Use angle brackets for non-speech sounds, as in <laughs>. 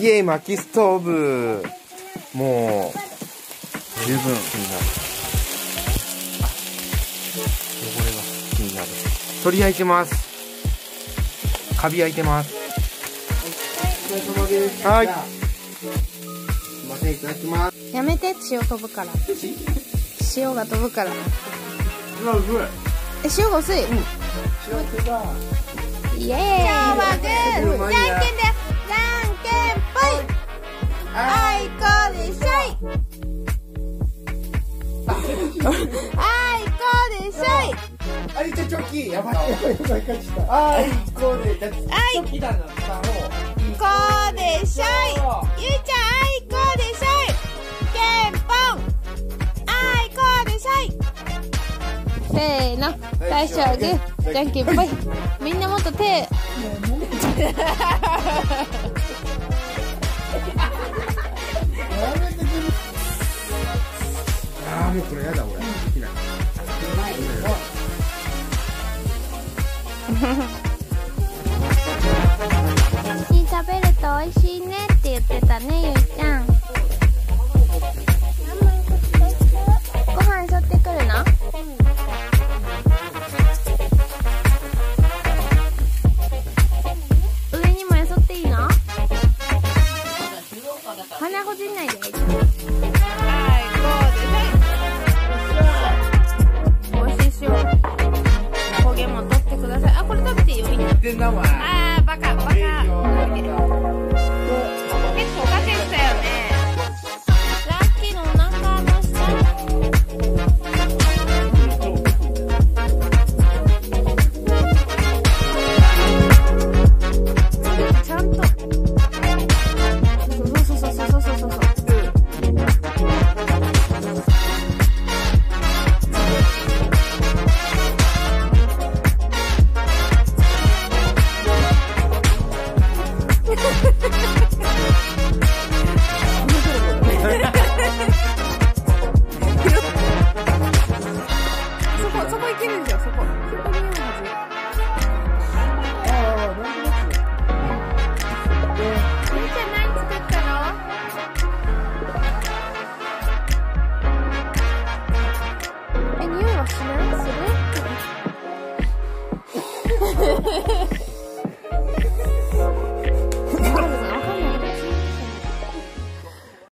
イエーイ薪ストーブ。もう。十分。気になる。あ汚れが気になる鳥焼いてます。カビ焼いてます。お疲れ様です。はい。じゃあすいません、いただきます。やめて塩飛ぶから。塩が飛ぶからうわ、うまい。え塩が薄い。イエーイ。今日はグー。じゃんけんでじゃんけんぽいあいこでしょい。あチョキやばい。やばい、やばい、勝った。あいこで、だって、チョキだな、さこでしょい。ゆいちゃんあいこでしょい。けんぽんあいこでしょい。せーの。最初はグーじゃんけんぽいみんなもっと手 <laughs> もうこれやだ俺できないに食べると美味しいねって言ってたねゆいちゃん。ご飯しょってくるの？上にもよそっていいの？鼻ほじんないで。いよみん